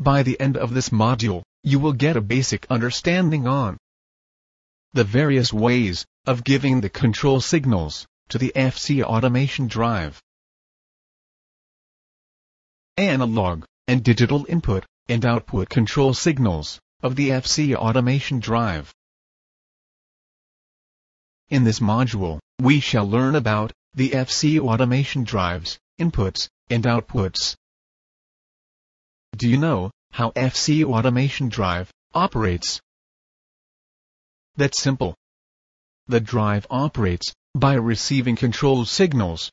By the end of this module, you will get a basic understanding on the various ways of giving the control signals to the FC automation drive. Analog and digital input and output control signals of the FC automation drive. In this module, we shall learn about the FC automation drives, inputs, and outputs. Do you know how FC automation drive operates? That's simple. The drive operates by receiving control signals.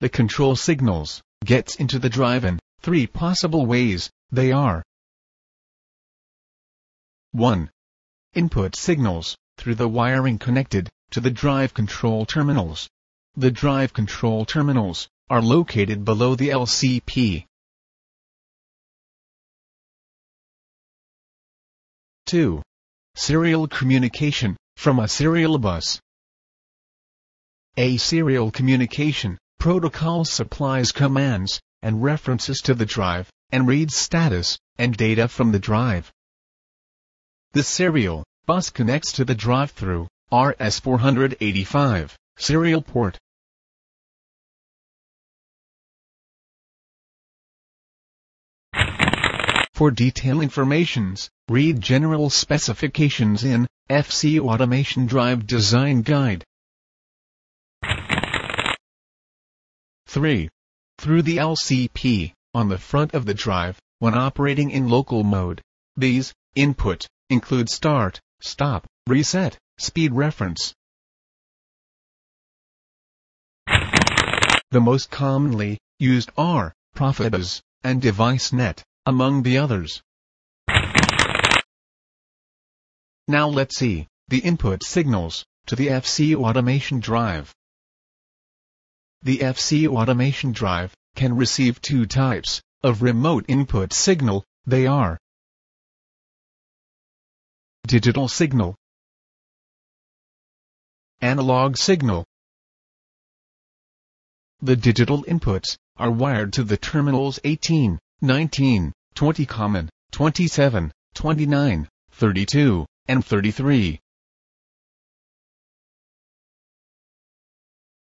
The control signals gets into the drive in three possible ways. They are 1. Input signals through the wiring connected to the drive control terminals. The drive control terminals are located below the LCP. 2. Serial communication from a serial bus. A serial communication protocol supplies commands and references to the drive and reads status and data from the drive. The serial bus connects to the drive through RS485 serial port. For detailed informations, read general specifications in FC Automation Drive Design Guide. 3. Through the LCP, on the front of the drive, when operating in local mode. These, input, include start, stop, reset, speed reference. The most commonly used are Profibus and DeviceNet, among the others. Now let's see the input signals to the FC automation drive. The FC automation drive can receive two types of remote input signal, they are digital signal, analog signal. The digital inputs are wired to the terminals 18, 19, 20 common, 27, 29, 32, and 33.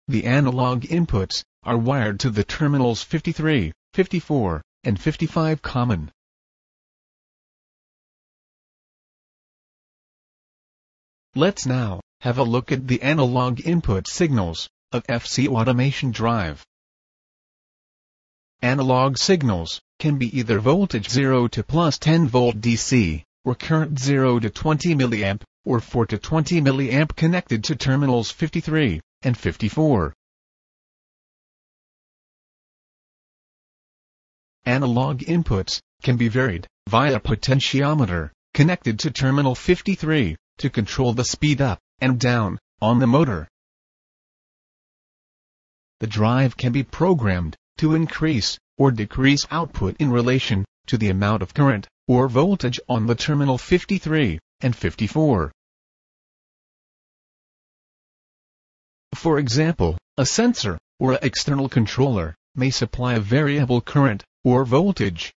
The analog inputs are wired to the terminals 53, 54, and 55 common. Let's now have a look at the analog input signals of FC Automation Drive. Analog signals can be either voltage 0 to plus 10 volt DC, or current 0 to 20 mA, or 4 to 20 mA connected to terminals 53 and 54. Analog inputs can be varied via potentiometer connected to terminal 53 to control the speed up and down on the motor. The drive can be programmed to increase or decrease output in relation to the amount of current or voltage on the terminal 53 and 54. For example, a sensor or an external controller may supply a variable current or voltage.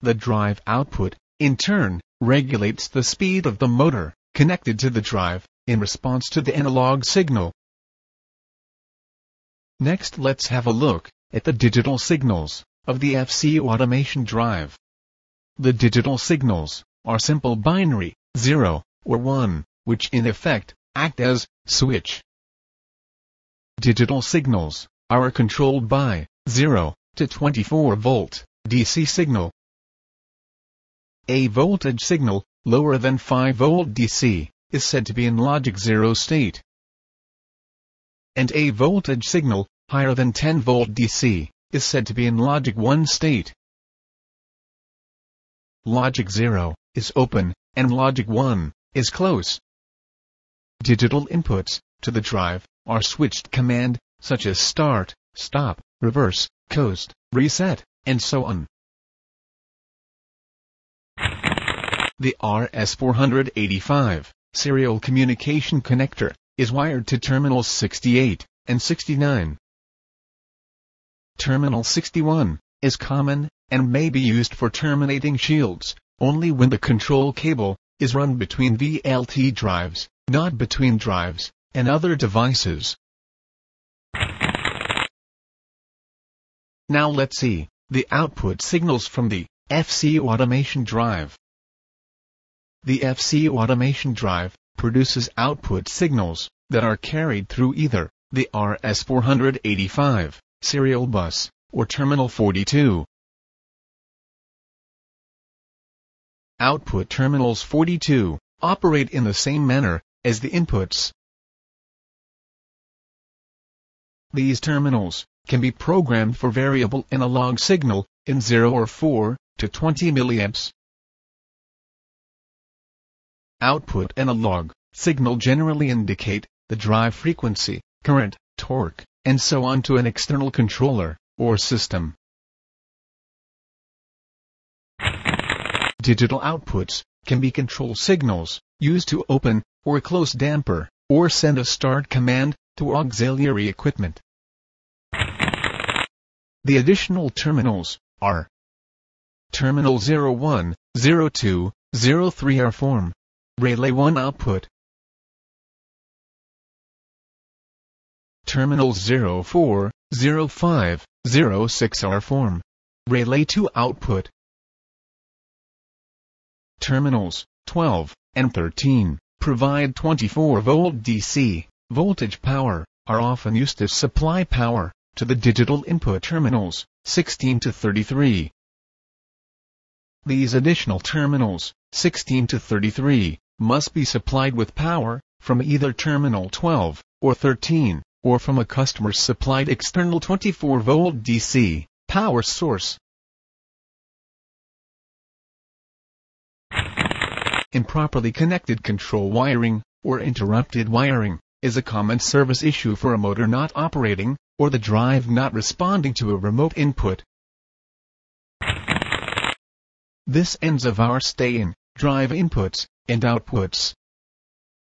The drive output, in turn, regulates the speed of the motor, connected to the drive, in response to the analog signal. Next let's have a look at the digital signals of the FC automation drive. The digital signals are simple binary, 0 or 1, which in effect act as switch. Digital signals are controlled by 0 to 24 volt DC signal a voltage signal, lower than 5 volt DC, is said to be in logic 0 state. And a voltage signal, higher than 10 volt DC, is said to be in logic 1 state. Logic 0 is open, and logic 1 is close. Digital inputs to the drive are switched command, such as start, stop, reverse, coast, reset, and so on. The RS485 serial communication connector is wired to terminals 68 and 69. Terminal 61 is common and may be used for terminating shields only when the control cable is run between VLT drives, not between drives and other devices. Now let's see the output signals from the FC automation drive. The FC automation drive produces output signals that are carried through either the RS485 serial bus or terminal 42. Output terminals 42 operate in the same manner as the inputs. These terminals can be programmed for variable analog signal in 0 or 4 to 20 milliamps. Output analog signal generally indicate the drive frequency, current, torque, and so on to an external controller or system. Digital outputs can be control signals used to open or close damper or send a start command to auxiliary equipment. The additional terminals are Terminal 01, 02, 03 are form. Relay 1 output. Terminals 04, 05, 06 are form. Relay 2 output. Terminals 12 and 13 provide 24 volt DC voltage power, are often used to supply power to the digital input terminals 16 to 33. These additional terminals 16 to 33 must be supplied with power from either terminal 12 or 13 or from a customer's supplied external 24 volt DC power source. Improperly connected control wiring or interrupted wiring is a common service issue for a motor not operating or the drive not responding to a remote input. This ends of our stay in drive inputs and outputs.